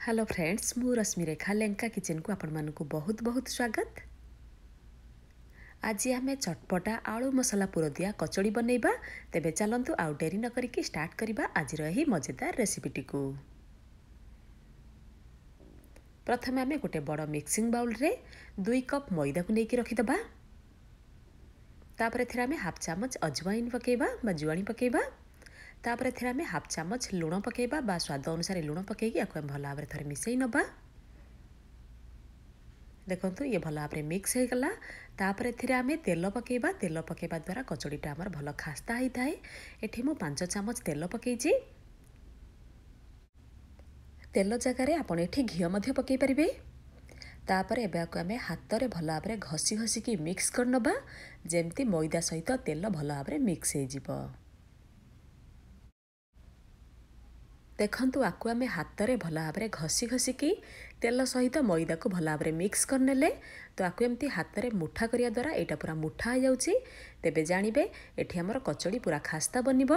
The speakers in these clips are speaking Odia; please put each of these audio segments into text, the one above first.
ହ୍ୟାଲୋ ଫ୍ରେଣ୍ଡସ୍ ମୁଁ ରଶ୍ମି ରେଖା ଲେଙ୍କା କିଚେନ୍କୁ ଆପଣମାନଙ୍କୁ ବହୁତ ବହୁତ ସ୍ୱାଗତ। ଆଜି ଆମେ ଚଟପଟା ଆଳୁ ମସଲା ପୁର ଦିଆ କଚଡ଼ି ବନେଇବା। ତେବେ ଚାଲନ୍ତୁ ଆଉ ଡେରି ନ କରିକି ଷ୍ଟାର୍ଟ କରିବା ଆଜିର ଏହି ମଜାଦାର ରେସିପିଟିକୁ ପ୍ରଥମେ ଆମେ ଗୋଟେ ବଡ଼ ମିକ୍ସିଂ ବାଉଲ୍ରେ ଦୁଇ କପ୍ ମଇଦାକୁ ନେଇକି ରଖିଦେବା। ତାପରେ ଏଥିରେ ଆମେ ହାଫ୍ ଚାମଚ ଅଜୱାଇନ୍ ପକାଇବା ବା ଜୁଆଣି ପକାଇବା। ତାପରେ ଏଥିରେ ଆମେ ହାଫ୍ ଚାମଚ ଲୁଣ ପକାଇବା ବା ସ୍ୱାଦ ଅନୁସାରେ ଲୁଣ ପକାଇକି ୟାକୁ ଆମେ ଭଲ ଭାବରେ ଥରେ ମିଶାଇ ନେବା। ଦେଖନ୍ତୁ ଇଏ ଭଲ ଭାବରେ ମିକ୍ସ ହୋଇଗଲା। ତାପରେ ଏଥିରେ ଆମେ ତେଲ ପକାଇବା। ତେଲ ପକାଇବା ଦ୍ୱାରା କଚଡ଼ିଟା ଆମର ଭଲ ଖାସ୍ତା ହୋଇଥାଏ। ଏଠି ମୁଁ ପାଞ୍ଚ ଚାମଚ ତେଲ ପକାଇଛି ତେଲ ଜାଗାରେ ଆପଣ ଏଠି ଘିଅ ମଧ୍ୟ ପକାଇ ପାରିବେ। ତାପରେ ଏବେ ଆକୁ ଆମେ ହାତରେ ଭଲ ଭାବରେ ଘଷି ଘଷିକି ମିକ୍ସ କରିନେବା। ଯେମିତି ମଇଦା ସହିତ ତେଲ ଭଲ ଭାବରେ ମିକ୍ସ ହୋଇଯିବ। ଦେଖନ୍ତୁ ଆକୁ ଆମେ ହାତରେ ଭଲ ଭାବରେ ଘଷି ଘଷିକି ତେଲ ସହିତ ମଇଦାକୁ ଭଲ ଭାବରେ ମିକ୍ସ କରିନେଲେ। ତ ଆକୁ ଏମିତି ହାତରେ ମୁଠା କରିବା ଦ୍ୱାରା ଏଇଟା ପୁରା ମୁଠା ହୋଇଯାଉଛି। ତେବେ ଜାଣିବେ ଏଠି ଆମର କଚଡ଼ି ପୁରା ଖାସ୍ତା ବନିବ।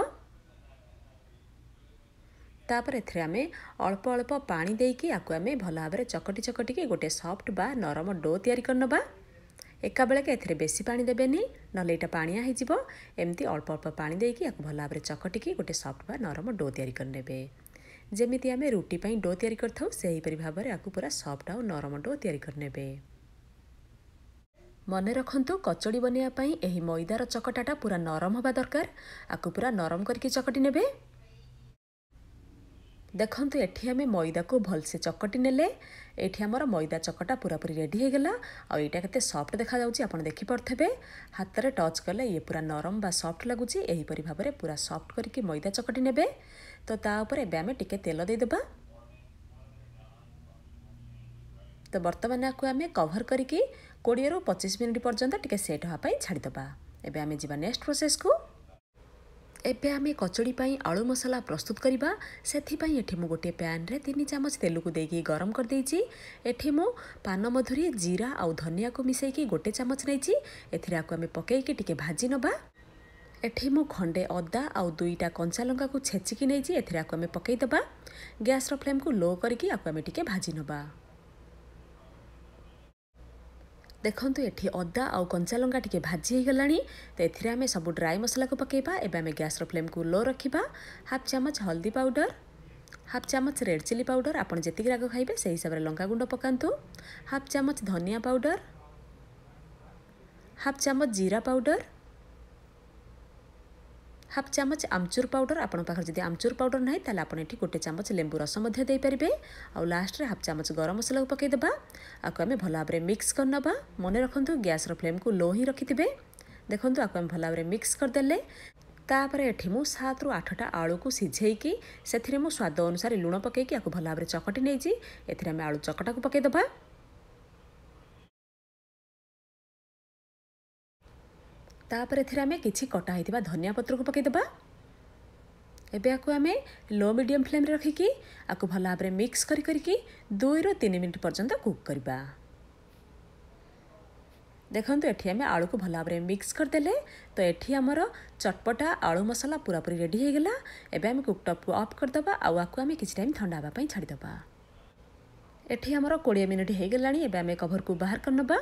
ତାପରେ ଏଥିରେ ଆମେ ଅଳ୍ପ ଅଳ୍ପ ପାଣି ଦେଇକି ଆକୁ ଆମେ ଭଲ ଭାବରେ ଚକଟି ଚକଟିକି ଗୋଟେ ସଫ୍ଟ ବା ନରମ ଡୋ ତିଆରି କରିନେବା। ଏକାବେଳକେ ଏଥିରେ ବେଶୀ ପାଣି ଦେବେନି ନହେଲେ ଏଇଟା ପାଣିଆ ହେଇଯିବ। ଏମିତି ଅଳ୍ପ ଅଳ୍ପ ପାଣି ଦେଇକି ଆକୁ ଭଲ ଭାବରେ ଚକଟିକି ଗୋଟେ ସଫ୍ଟ ବା ନରମ ଡୋ ତିଆରି କରିନେବେ। ଯେମିତି ଆମେ ରୁଟି ପାଇଁ ଡୋ ତିଆରି କରିଥାଉ ସେହିପରି ଭାବରେ ଆକୁ ପୁରା ସଫ୍ଟ ଆଉ ନରମ ଡୋ ତିଆରି କରିନେବେ। ମନେ ରଖନ୍ତୁ କଚଡ଼ି ବନେଇବା ପାଇଁ ଏହି ମଇଦାର ଚକଟାଟା ପୁରା ନରମ ହେବା ଦରକାର। ଆକୁ ପୁରା ନରମ କରିକି ଚକଟି ନେବେ। ଦେଖନ୍ତୁ ଏଠି ଆମେ ମଇଦାକୁ ଭଲସେ ଚକଟି ନେଲେ। ଏଠି ଆମର ମଇଦା ଚକଟା ପୁରାପୁରି ରେଡ଼ି ହୋଇଗଲା। ଆଉ ଏଇଟା କେତେ ସଫ୍ଟ ଦେଖାଯାଉଛି ଆପଣ ଦେଖିପାରୁଥିବେ ହାତରେ ଟଚ୍ କଲେ ଇଏ ପୁରା ନରମ ବା ସଫ୍ଟ ଲାଗୁଛି। ଏହିପରି ଭାବରେ ପୁରା ସଫ୍ଟ କରିକି ମଇଦା ଚକଟି ନେବେ। ତ ତା ଉପରେ ଏବେ ଆମେ ଟିକେ ତେଲ ଦେଇଦେବା ତ ବର୍ତ୍ତମାନ ଆକୁ ଆମେ କଭର କରିକି କୋଡ଼ିଏରୁ ପଚିଶ ମିନିଟ୍ ପର୍ଯ୍ୟନ୍ତ ଟିକେ ସେଟ୍ ହେବା ପାଇଁ ଛାଡ଼ିଦେବା। ଏବେ ଆମେ ଯିବା ନେକ୍ସଟ ପ୍ରୋସେସ୍କୁ ଏବେ ଆମେ କଚଡ଼ି ପାଇଁ ଆଳୁ ମସଲା ପ୍ରସ୍ତୁତ କରିବା। ସେଥିପାଇଁ ଏଠି ମୁଁ ଗୋଟିଏ ପ୍ୟାନ୍ରେ ତିନି ଚାମଚ ତେଲକୁ ଦେଇକି ଗରମ କରିଦେଇଛି। ଏଠି ମୁଁ ପାନମଧୁରୀ ଜିରା ଆଉ ଧନିଆକୁ ମିଶାଇକି ଗୋଟେ ଚାମଚ ନେଇଛି। ଏଥିରେ ଆକୁ ଆମେ ପକାଇକି ଟିକେ ଭାଜି ନେବା ଏଠି ମୁଁ ଖଣ୍ଡେ ଅଦା ଆଉ ଦୁଇଟା କଞ୍ଚା ଲଙ୍କାକୁ ଛେଚିକି ନେଇଛି ଏଥିରେ ଆକୁ ଆମେ ପକାଇଦେବା। ଗ୍ୟାସ୍ର ଫ୍ଲେମ୍କୁ ଲୋ କରିକି ଆକୁ ଆମେ ଟିକେ ଭାଜି ନେବା ଦେଖନ୍ତୁ ଏଠି ଅଦା ଆଉ କଞ୍ଚା ଲଙ୍କା ଟିକେ ଭାଜି ହେଇଗଲାଣି ତ ଏଥିରେ ଆମେ ସବୁ ଡ୍ରାଏ ମସଲାକୁ ପକାଇବା। ଏବେ ଆମେ ଗ୍ୟାସ୍ର ଫ୍ଲେମ୍କୁ ଲୋ ରଖିବା। ହାଫ୍ ଚାମଚ ହଳଦୀ ପାଉଡ଼ର ହାଫ୍ ଚାମଚ ରେଡ଼୍ ଚିଲି ପାଉଡ଼ର ଆପଣ ଯେତିକି ରାଗ ଖାଇବେ ସେହି ହିସାବରେ ଲଙ୍କା ଗୁଣ୍ଡ ପକାନ୍ତୁ। ହାଫ୍ ଚାମଚ ଧନିଆ ପାଉଡ଼ର ହାଫ୍ ଚାମଚ ଜିରା ପାଉଡ଼ର ହାଫ୍ ଚାମଚ ଆମଚୁର ପାଉଡ଼ର ଆପଣଙ୍କ ପାଖରେ ଯଦି ଆମଚୁର ପାଉଡ଼ର ନାହିଁ ତାହେଲେ ଆପଣ ଏଠି ଗୋଟେ ଚାମଚ ଲେମ୍ବୁ ରସ ମଧ୍ୟ ଦେଇପାରିବେ ଆଉ ଲାଷ୍ଟରେ ହାଫ୍ ଚାମଚ ଗରମ ମସଲାକୁ ପକାଇଦେବା ଆକୁ ଆମେ ଭଲ ଭାବରେ ମିକ୍ସ କରିନେବା ମନେ ରଖନ୍ତୁ ଗ୍ୟାସ୍ର ଫ୍ଲେମ୍କୁ ଲୋ ହିଁ ରଖିଥିବେ ଦେଖନ୍ତୁ ଆକୁ ଆମେ ଭଲ ଭାବରେ ମିକ୍ସ କରିଦେଲେ ତାପରେ ଏଠି ମୁଁ ସାତରୁ ଆଠଟା ଆଳୁକୁ ସିଝେଇକି ସେଥିରେ ମୁଁ ସ୍ୱାଦ ଅନୁସାରେ ଲୁଣ ପକାଇକି ଆକୁ ଭଲ ଭାବରେ ଚକଟି ନେଇଛି ଏଥିରେ ଆମେ ଆଳୁ ଚକଟାକୁ ପକାଇଦେବା ତାପରେ ଏଥିରେ ଆମେ କିଛି କଟା ହେଇଥିବା ଧନିଆ ପତ୍ରକୁ ପକାଇଦେବା। ଏବେ ଆକୁ ଆମେ ଲୋ ମିଡ଼ିୟମ୍ ଫ୍ଲେମ୍ରେ ରଖିକି ଆକୁ ଭଲ ଭାବରେ ମିକ୍ସ କରି କରିକି ଦୁଇରୁ ତିନି ମିନିଟ୍ ପର୍ଯ୍ୟନ୍ତ କୁକ୍ କରିବା। ଦେଖନ୍ତୁ ଏଠି ଆମେ ଆଳୁକୁ ଭଲ ଭାବରେ ମିକ୍ସ କରିଦେଲେ ତ ଏଠି ଆମର ଚଟପଟା ଆଳୁ ମସଲା ପୁରାପୁରି ରେଡ଼ି ହୋଇଗଲା। ଏବେ ଆମେ କୁକ୍ଟପ୍କୁ ଅଫ୍ କରିଦେବା ଆଉ ଆକୁ ଆମେ କିଛି ଟାଇମ୍ ଥଣ୍ଡା ହେବା ପାଇଁ ଛାଡ଼ିଦେବା। ଏଠି ଆମର କୋଡ଼ିଏ ମିନିଟ୍ ହୋଇଗଲାଣି ଏବେ ଆମେ କଭରକୁ ବାହାର କରିନେବା।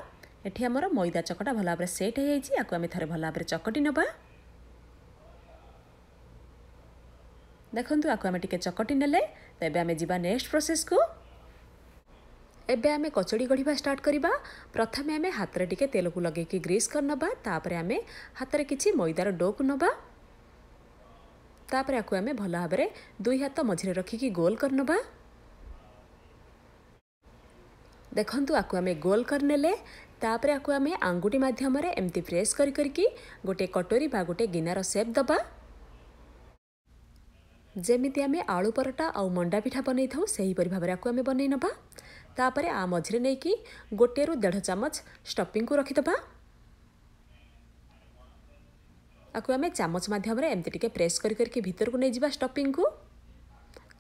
ଏଠି ଆମର ମଇଦା ଚକଟା ଭଲ ଭାବରେ ସେଟ୍ ହୋଇଯାଇଛି। ଆକୁ ଆମେ ଥରେ ଭଲ ଭାବରେ ଚକଟି ନେବା। ଦେଖନ୍ତୁ ଆକୁ ଆମେ ଟିକେ ଚକଟି ନେଲେ ତ ଏବେ ଆମେ ଯିବା ନେକ୍ସଟ ପ୍ରୋସେସ୍କୁ ଏବେ ଆମେ କଚଡ଼ି ଗଢ଼ିବା ଷ୍ଟାର୍ଟ କରିବା। ପ୍ରଥମେ ଆମେ ହାତରେ ଟିକେ ତେଲକୁ ଲଗେଇକି ଗ୍ରୀସ୍ କରିନେବା। ତାପରେ ଆମେ ହାତରେ କିଛି ମଇଦାର ଡୋକୁ ନେବା। ତାପରେ ଆକୁ ଆମେ ଭଲ ଭାବରେ ଦୁଇ ହାତ ମଝିରେ ରଖିକି ଗୋଲ କରିନେବା। ଦେଖନ୍ତୁ ଆକୁ ଆମେ ଗୋଲ କରିନେଲେ। ତାପରେ ଆକୁ ଆମେ ଆଙ୍ଗୁଠି ମାଧ୍ୟମରେ ଏମିତି ପ୍ରେସ୍ କରି କରିକି ଗୋଟେ କଟୋରୀ ବା ଗୋଟେ ଗିନାର ସେପ୍ ଦେବା। ଯେମିତି ଆମେ ଆଳୁ ପରଟା ଆଉ ମଣ୍ଡା ପିଠା ବନେଇଥାଉ ସେହିପରି ଭାବରେ ଆକୁ ଆମେ ବନେଇ ନେବା। ତାପରେ ଆ ମଝିରେ ନେଇକି ଗୋଟିଏରୁ ଦେଢ଼ ଚାମଚ ଷ୍ଟପିଂକୁ ରଖିଦେବା। ଆକୁ ଆମେ ଚାମଚ ମାଧ୍ୟମରେ ଏମିତି ଟିକେ ପ୍ରେସ୍ କରି କରିକି ଭିତରକୁ ନେଇଯିବା ଷ୍ଟପିଂକୁ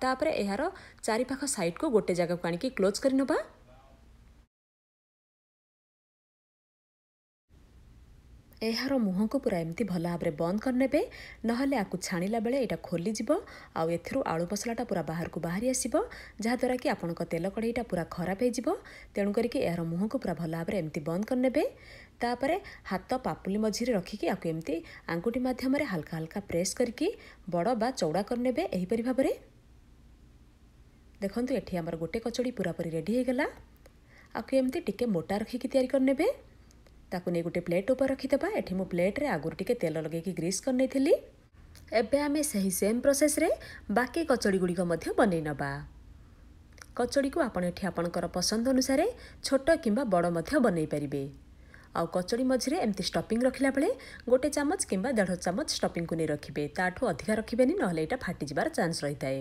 ତାପରେ ଏହାର ଚାରିପାଖ ସାଇଡ଼୍କୁ ଗୋଟେ ଜାଗାକୁ ଆଣିକି କ୍ଲୋଜ୍ କରିନେବା। ଏହାର ମୁହଁକୁ ପୁରା ଏମିତି ଭଲ ଭାବରେ ବନ୍ଦ କରିନେବେ ନହେଲେ ଆକୁ ଛାଣିଲା ବେଳେ ଏଇଟା ଖୋଲିଯିବ ଆଉ ଏଥିରୁ ଆଳୁ ମସଲାଟା ପୁରା ବାହାରକୁ ବାହାରି ଆସିବ ଯାହାଦ୍ୱାରା କି ଆପଣଙ୍କ ତେଲ କଢ଼େଇଟା ପୁରା ଖରାପ ହେଇଯିବ। ତେଣୁ କରିକି ଏହାର ମୁହଁକୁ ପୁରା ଭଲ ଭାବରେ ଏମିତି ବନ୍ଦ କରିନେବେ। ତାପରେ ହାତ ପାପୁଲି ମଝିରେ ରଖିକି ଆକୁ ଏମିତି ଆଙ୍ଗୁଠି ମାଧ୍ୟମରେ ହାଲକା ହାଲକା ପ୍ରେସ୍ କରିକି ବଡ଼ ବା ଚଉଡ଼ା କରିନେବେ ଏହିପରି ଭାବରେ। ଦେଖନ୍ତୁ ଏଠି ଆମର ଗୋଟେ କଚଡ଼ି ପୁରାପୁରି ରେଡ଼ି ହେଇଗଲା। ଆକୁ ଏମିତି ଟିକେ ମୋଟା ରଖିକି ତିଆରି କରିନେବେ। ତାକୁ ନେଇ ଗୋଟେ ପ୍ଲେଟ୍ ଉପରେ ରଖିଦେବା। ଏଠି ମୁଁ ପ୍ଲେଟ୍ରେ ଆଗରୁ ଟିକେ ତେଲ ଲଗେଇକି ଗ୍ରୀସ୍ କରିନେଇଥିଲି। ଏବେ ଆମେ ସେହି ସେମ୍ ପ୍ରୋସେସ୍ରେ ବାକି କଚଡ଼ି ଗୁଡ଼ିକ ମଧ୍ୟ ବନେଇ ନେବା କଚଡ଼ିକୁ ଆପଣ ଏଠି ଆପଣଙ୍କର ପସନ୍ଦ ଅନୁସାରେ ଛୋଟ କିମ୍ବା ବଡ଼ ମଧ୍ୟ ବନେଇ ପାରିବେ। ଆଉ କଚଡ଼ି ମଝିରେ ଏମିତି ଷ୍ଟପିଂ ରଖିଲା ବେଳେ ଗୋଟେ ଚାମଚ କିମ୍ବା ଦେଢ଼ ଚାମଚ ଷ୍ଟପିଂକୁ ନେଇ ରଖିବେ। ତାଠୁ ଅଧିକା ରଖିବେନି ନହେଲେ ଏଇଟା ଫାଟିଯିବାର ଚାନ୍ସ ରହିଥାଏ।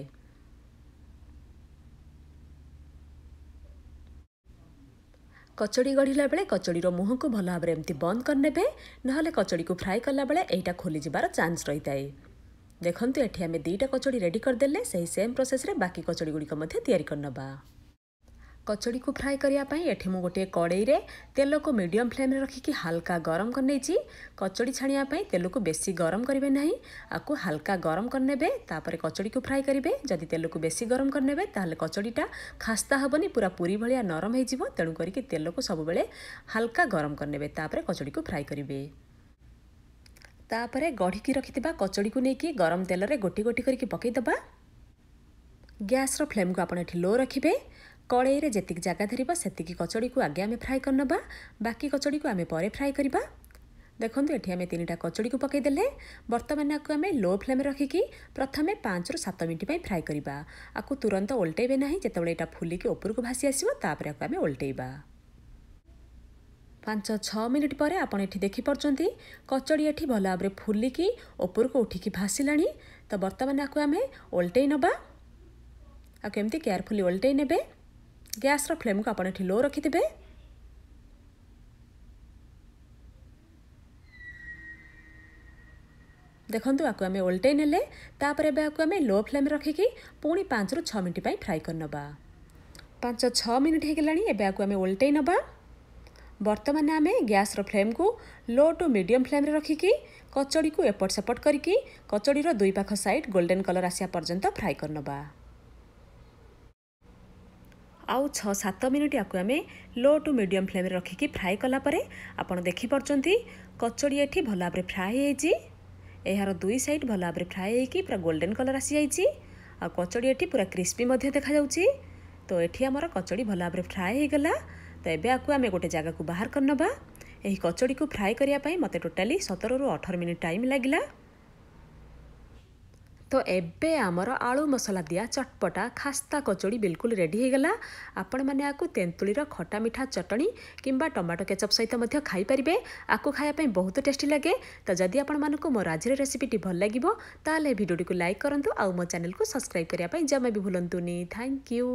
କଚଡ଼ି ଗଢ଼ିଲା ବେଳେ କଚଡ଼ିର ମୁହଁକୁ ଭଲ ଭାବରେ ଏମିତି ବନ୍ଦ କରିନେବେ ନହେଲେ କଚଡ଼ିକୁ ଫ୍ରାଏ କଲାବେଳେ ଏଇଟା ଖୋଲିଯିବାର ଚାନ୍ସ ରହିଥାଏ। ଦେଖନ୍ତୁ ଏଠି ଆମେ ଦୁଇଟା କଚଡ଼ି ରେଡ଼ି କରିଦେଲେ ସେହି ସେମ୍ ପ୍ରୋସେସ୍ରେ ବାକି କଚଡ଼ି ଗୁଡ଼ିକ ମଧ୍ୟ ତିଆରି କରିନେବା। କଚଡ଼ିକୁ ଫ୍ରାଏ କରିବା ପାଇଁ ଏଠି ମୁଁ ଗୋଟିଏ କଡ଼େଇରେ ତେଲକୁ ମିଡ଼ିୟମ୍ ଫ୍ଲେମ୍ରେ ରଖିକି ହାଲକା ଗରମ କରିନେଇଛି କଚଡ଼ି ଛାଣିବା ପାଇଁ ତେଲକୁ ବେଶୀ ଗରମ କରିବେ ନାହିଁ। ଆକୁ ହାଲକା ଗରମ କରିନେବେ ତାପରେ କଚଡ଼ିକୁ ଫ୍ରାଏ କରିବେ। ଯଦି ତେଲକୁ ବେଶୀ ଗରମ କରିନେବେ ତାହେଲେ କଚଡ଼ିଟା ଖାସ୍ତା ହେବନି ପୁରା ପୁରୀ ଭଳିଆ ନରମ ହେଇଯିବ। ତେଣୁ କରିକି ତେଲକୁ ସବୁବେଳେ ହାଲକା ଗରମ କରିନେବେ ତାପରେ କଚଡ଼ିକୁ ଫ୍ରାଏ କରିବେ। ତାପରେ ଗଢ଼ିକି ରଖିଥିବା କଚଡ଼ିକୁ ନେଇକି ଗରମ ତେଲରେ ଗୋଟି ଗୋଟି କରିକି ପକାଇଦେବା। ଗ୍ୟାସ୍ର ଫ୍ଲେମ୍କୁ ଆପଣ ଏଠି ଲୋ ରଖିବେ। କଡ଼େଇରେ ଯେତିକି ଜାଗା ଧରିବ ସେତିକି କଚଡ଼ିକୁ ଆଗେ ଆମେ ଫ୍ରାଏ କରିନେବା। ବାକି କଚଡ଼ିକୁ ଆମେ ପରେ ଫ୍ରାଏ କରିବା। ଦେଖନ୍ତୁ ଏଠି ଆମେ ତିନିଟା କଚଡ଼ିକୁ ପକାଇଦେଲେ। ବର୍ତ୍ତମାନ ଆକୁ ଆମେ ଲୋ ଫ୍ଲେମ୍ରେ ରଖିକି ପ୍ରଥମେ ପାଞ୍ଚରୁ ସାତ ମିନିଟ୍ ପାଇଁ ଫ୍ରାଏ କରିବା। ଆକୁ ତୁରନ୍ତ ଓଲଟେଇବେ ନାହିଁ। ଯେତେବେଳେ ଏଇଟା ଫୁଲିକି ଉପରକୁ ଭାସି ଆସିବ ତାପରେ ଆକୁ ଆମେ ଓଲଟେଇବା। ପାଞ୍ଚ ଛଅ ମିନିଟ୍ ପରେ ଆପଣ ଏଠି ଦେଖିପାରୁଛନ୍ତି କଚଡ଼ି ଏଠି ଭଲ ଭାବରେ ଫୁଲିକି ଉପରକୁ ଉଠିକି ଭାସିଲାଣି। ତ ବର୍ତ୍ତମାନ ଆକୁ ଆମେ ଓଲଟେଇ ନେବା। ଆକୁ ଏମିତି କେୟାରଫୁଲି ଓଲଟେଇ ନେବେ। ଗ୍ୟାସ୍ର ଫ୍ଲେମ୍କୁ ଆପଣ ଏଠି ଲୋ ରଖିଥିବେ। ଦେଖନ୍ତୁ ଆକୁ ଆମେ ଓଲଟେଇ ନେଲେ ତାପରେ ଏବେ ଆକୁ ଆମେ ଲୋ ଫ୍ଲେମ୍ ରଖିକି ପୁଣି ପାଞ୍ଚରୁ ଛଅ ମିନିଟ୍ ପାଇଁ ଫ୍ରାଏ କରିନେବା। ପାଞ୍ଚ ଛଅ ମିନିଟ୍ ହେଇଗଲାଣି ଏବେ ଆକୁ ଆମେ ଓଲଟେଇ ନେବା। ବର୍ତ୍ତମାନ ଆମେ ଗ୍ୟାସ୍ର ଫ୍ଲେମ୍କୁ ଲୋ ଟୁ ମିଡ଼ିୟମ୍ ଫ୍ଲେମ୍ରେ ରଖିକି କଚଡ଼ିକୁ ଏପଟ ସେପଟ କରିକି କଚଡ଼ିର ଦୁଇ ପାଖ ସାଇଡ଼୍ ଗୋଲ୍ଡେନ୍ କଲର୍ ଆସିବା ପର୍ଯ୍ୟନ୍ତ ଫ୍ରାଏ କରିନେବା। ଆଉ ଛଅ ସାତ ମିନିଟ୍ ଆକୁ ଆମେ ଲୋ ଟୁ ମିଡ଼ିୟମ୍ ଫ୍ଲେମ୍ରେ ରଖିକି ଫ୍ରାଏ କଲା ପରେ ଆପଣ ଦେଖିପାରୁଛନ୍ତି କଚଡ଼ି ଏଠି ଭଲ ଭାବରେ ଫ୍ରାଏ ହେଇଛି ଏହାର ଦୁଇ ସାଇଡ଼୍ ଭଲ ଭାବରେ ଫ୍ରାଏ ହେଇକି ପୁରା ଗୋଲ୍ଡେନ୍ କଲର୍ ଆସିଯାଇଛି ଆଉ କଚଡ଼ି ଏଠି ପୁରା କ୍ରିସ୍ପି ମଧ୍ୟ ଦେଖାଯାଉଛି ତ ଏଠି ଆମର କଚଡ଼ି ଭଲ ଭାବରେ ଫ୍ରାଏ ହେଇଗଲା। ତ ଏବେ ଆକୁ ଆମେ ଗୋଟେ ଜାଗାକୁ ବାହାର କରିନେବା। ଏହି କଚଡ଼ିକୁ ଫ୍ରାଏ କରିବା ପାଇଁ ମୋତେ ଟୋଟାଲି ସତରରୁ ଅଠର ମିନିଟ୍ ଟାଇମ୍ ଲାଗିଲା। ତ ଏବେ ଆମର ଆଳୁ ମସଲା ଦିଆ ଚଟପଟା ଖାସ୍ତା କଚୋଡ଼ି ବିଲକୁଲ ରେଡ଼ି ହେଇଗଲା। ଆପଣମାନେ ଆକୁ ତେନ୍ତୁଳିର ଖଟା ମିଠା ଚଟଣି କିମ୍ବା ଟମାଟୋ କେଚପ୍ ସହିତ ମଧ୍ୟ ଖାଇପାରିବେ। ଆକୁ ଖାଇବା ପାଇଁ ବହୁତ ଟେଷ୍ଟି ଲାଗେ। ତ ଯଦି ଆପଣମାନଙ୍କୁ ମୋର ଆଜିର ରେସିପିଟି ଭଲ ଲାଗିବ ତାହେଲେ ଭିଡ଼ିଓଟିକୁ ଲାଇକ୍ କରନ୍ତୁ ଆଉ ମୋ ଚ୍ୟାନେଲକୁ ସବସ୍କ୍ରାଇବ୍ କରିବା ପାଇଁ ଜମା ବି ଭୁଲନ୍ତୁନି। Thank you